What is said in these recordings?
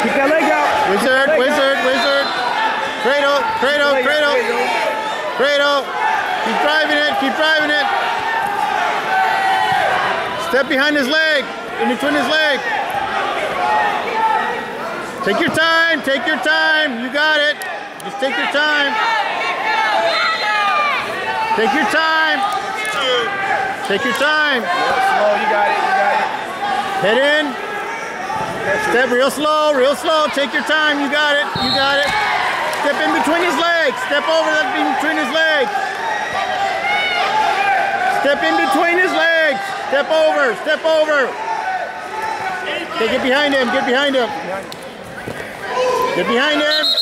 Keep that leg out. Wizard, Leg wizard, wizard. Cradle, cradle, out. cradle, There you go. cradle. Keep driving it, keep driving it. Step behind his leg, in between his leg. Take your time, take your time. You got it. Just take your time. Take your time. Take your time. Slow, you got it, you got it. Head in. Step real slow, real slow. Take your time. You got it. You got it. Step in between his legs. Step over that in between his legs. Step in between his legs. Step over. Step over. Okay, get behind him. Get behind him. Get behind him.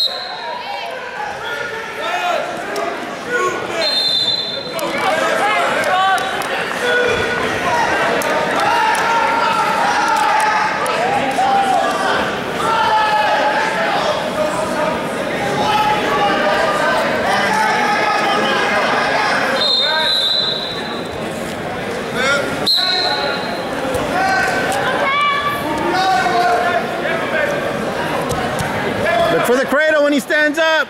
Look for the cradle when he stands up.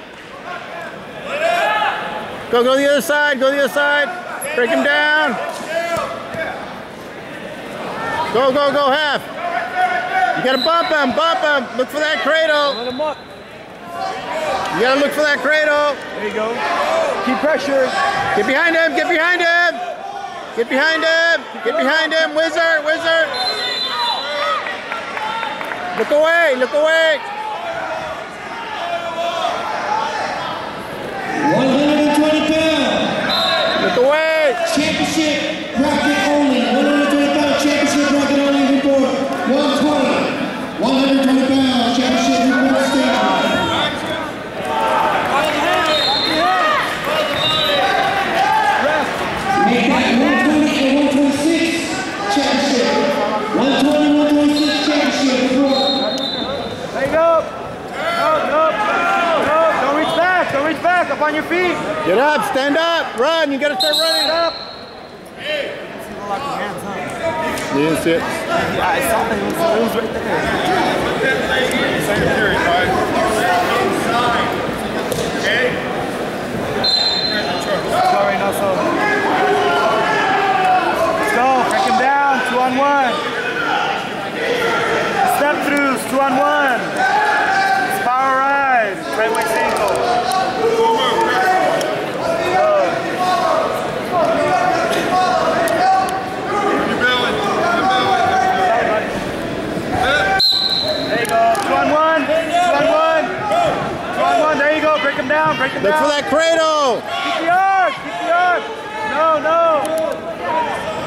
Go, go the other side. Go the other side. Break him down. Go, go, go half. You gotta bump him, bump him. Look for that cradle. Let him up. You gotta look for that cradle. There you go. Keep pressure. Get behind him, get behind him. Get behind him, get behind him. Wizard, wizard. Look away, look away. 120 pound Look away. Championship bracket only. 120 pound championship bracket only report. 120. 120 pound championship report statement. Make that 120 and 126 championship. 120, 126 championship report. Leg up. Up, up. Up. Don't reach back. Don't reach back. Up on your feet. Get up, stand up, run. You gotta start running. Up. You didn't see it. I saw it. It was, it was right there. Let's go right now, so. Let's go. Crank him down. Two on one. Step throughs. Two on one. Power ride. Right waist ankle. Go. There you go. Two on one. Two on one. Two on one. There you go. Break him down. Break him Look down. for that cradle. Keep the arm. Keep the arm. No, no.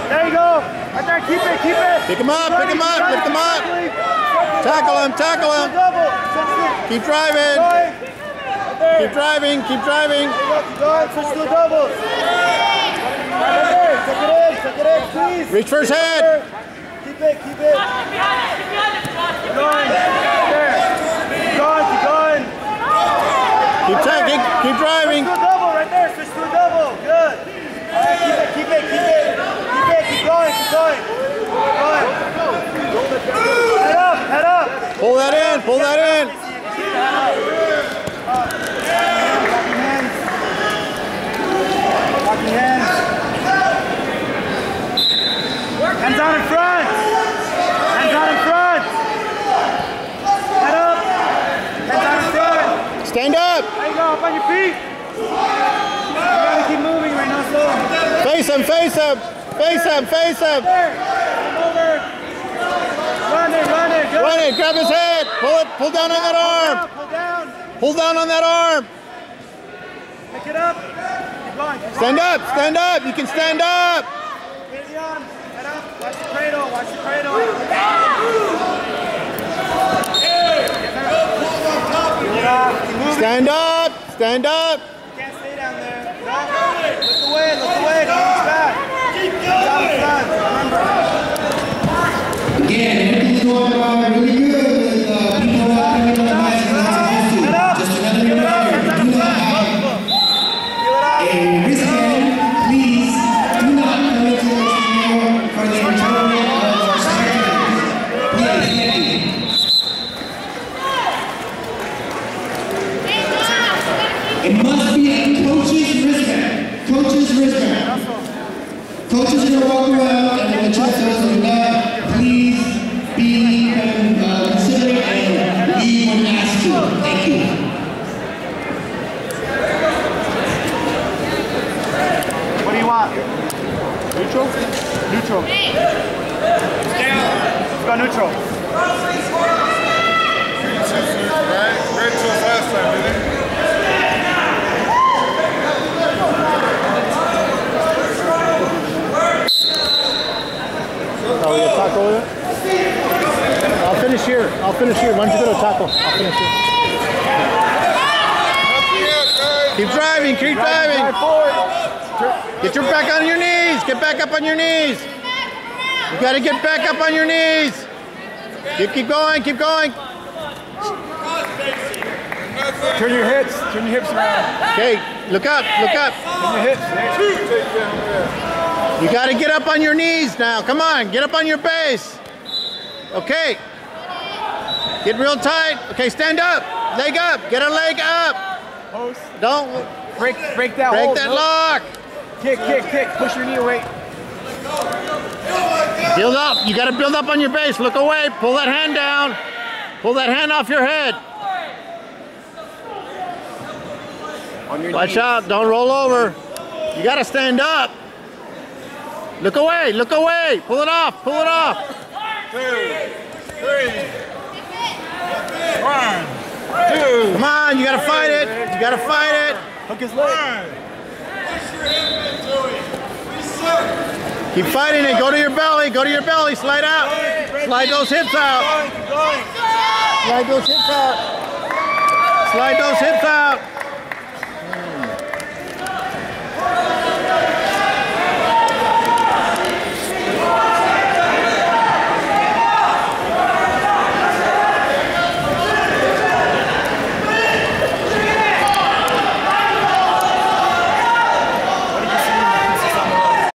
There you go. Right there. Keep it. Keep it. Pick him up, pick him up, lift him up. up. Tackle him, tackle him. Double. Switch it. Keep driving. Going. Right there. Keep driving, keep driving. There you go. Keep going. Switch to the doubles. Right there. Tuck it in. Tuck it in. Squeeze. Reach for his head. Keep it. Keep it. Keep going. Right there. Keep going. Keep going. Keep tagging, keep driving. Switch to double right there. Switch to a double. Good. All right, keep it, keep it, keep it. Keep it, keep going, keep going. Keep going. Head up, head up. Pull that in, pull that in. Hands. Walking hands. Hands on in front. Hands on in front. Head up. Hands on in front. Stand up. There you go, up on your feet. You gotta keep moving right now, slow. Face him, face him. Face him, face him. Run it, run it. Run it, grab his head. Pull it, pull down on that arm. Pull down. Pull down on that arm. Pick it up. Stand up, stand up. You can stand up. Hit the arm. Head up. Watch the cradle. Watch the cradle. Feel it off. Keep moving. Stand up, stand up. You can't stay down there. No. Coaches wristband. Coaches are going to walk around and they're going to check those who do not. Please be uh, considerate and leave when asked to. Thank you. What do you want? Neutral? Neutral. Let's go neutral. Red to us last time, didn't it? Keep driving. Keep driving. Get your back on your knees. Get back up on your knees. You got to get back up on your knees. Keep, keep going. Keep going. Turn your hips. Turn your hips around. Okay. Look up. Look up. Turn your hips. You got to get up on your knees now. Come on. Get up on your base. Okay. Get real tight. Okay. Stand up. Leg up. Get a leg up. Post. Don't Break, break that break hold. that Nope. lock. Kick, kick, kick. Push your knee away. Build up. You got to build up on your base. Look away. Pull that hand down. Pull that hand off your head. On your Watch knees. out. Don't roll over. You got to stand up. Look away. Look away. Pull it off. Pull it off. Come on. You got to fight it. You got to fight it. Hook his leg. Keep fighting it. Go to your belly. Go to your belly. Slide out. Slide those hips out. Slide those hips out. Slide those hips out.